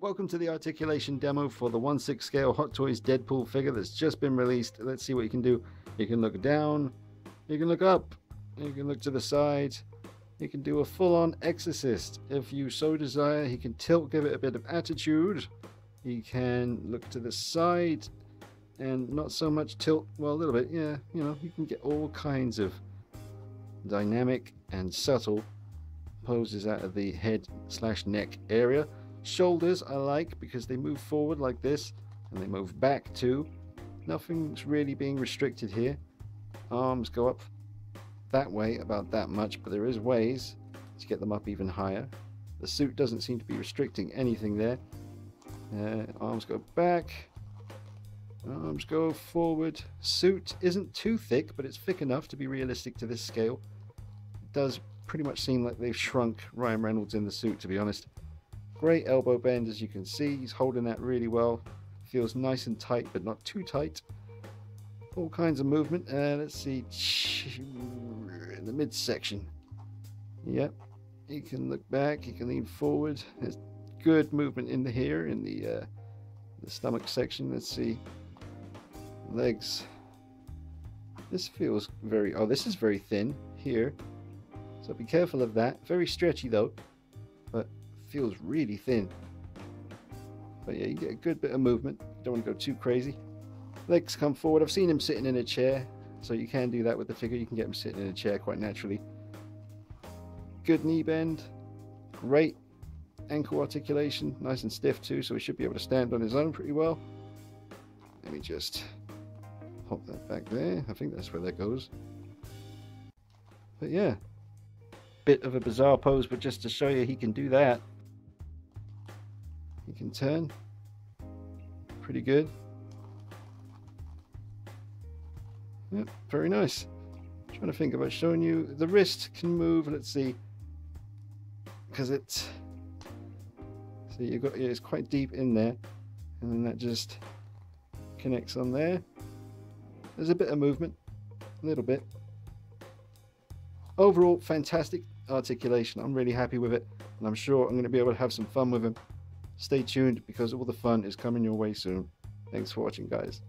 Welcome to the articulation demo for the 1-6 scale Hot Toys Deadpool figure that's just been released. Let's see what you can do. You can look down, you can look up, you can look to the side, you can do a full-on exorcist. If you so desire, he can tilt, give it a bit of attitude. He can look to the side and not so much tilt, well a little bit, yeah, you know, you can get all kinds of dynamic and subtle poses out of the head slash neck area. Shoulders I like because they move forward like this and they move back too. Nothing's really being restricted here. Arms go up that way about that much, but there is ways to get them up even higher. The suit doesn't seem to be restricting anything there. Uh, arms go back. Arms go forward. Suit isn't too thick, but it's thick enough to be realistic to this scale. It does pretty much seem like they've shrunk Ryan Reynolds in the suit, to be honest. Great elbow bend as you can see. He's holding that really well. Feels nice and tight, but not too tight. All kinds of movement. Uh, let's see. In the midsection. Yep. He can look back. He can lean forward. There's good movement in the here, in the, uh, the stomach section. Let's see. Legs. This feels very... Oh, this is very thin here. So be careful of that. Very stretchy though. But feels really thin. But yeah, you get a good bit of movement. Don't want to go too crazy. Legs come forward. I've seen him sitting in a chair, so you can do that with the figure. You can get him sitting in a chair quite naturally. Good knee bend. Great ankle articulation. Nice and stiff too, so he should be able to stand on his own pretty well. Let me just pop that back there. I think that's where that goes. But yeah, bit of a bizarre pose, but just to show you he can do that. Can turn. Pretty good. Yep, very nice. I'm trying to think about showing you. The wrist can move, let's see. Because it's... See, you've got, it's quite deep in there. And then that just connects on there. There's a bit of movement. A little bit. Overall, fantastic articulation. I'm really happy with it. And I'm sure I'm going to be able to have some fun with him. Stay tuned because all the fun is coming your way soon. Thanks for watching, guys.